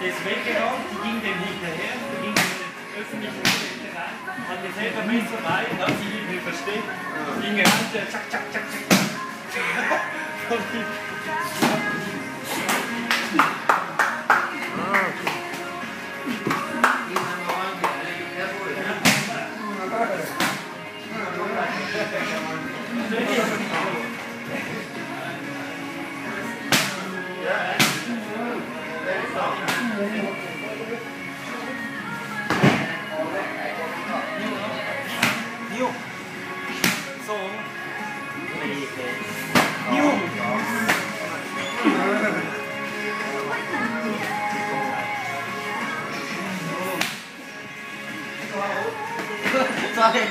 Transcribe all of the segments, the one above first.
das weggeräumt, die ging dem hinterher, die ging in den öffentlichen Toilette rein, hat das selber Messer bei, hat sich irgendwie versteckt, ging rein, der tschack, tschack, tschack, tschack. Und die- Sorry.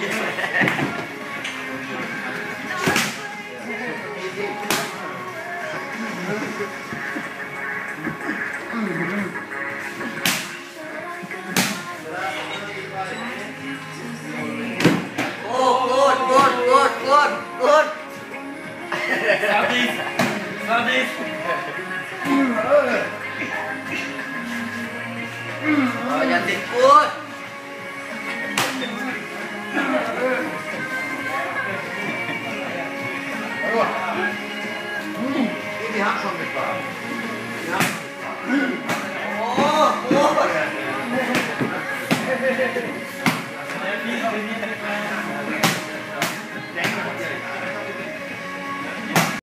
luôn. Sao ờ, ờ. đi Sao đi Ờ, nhận thịt cuốn Đi thì hạ xong được vào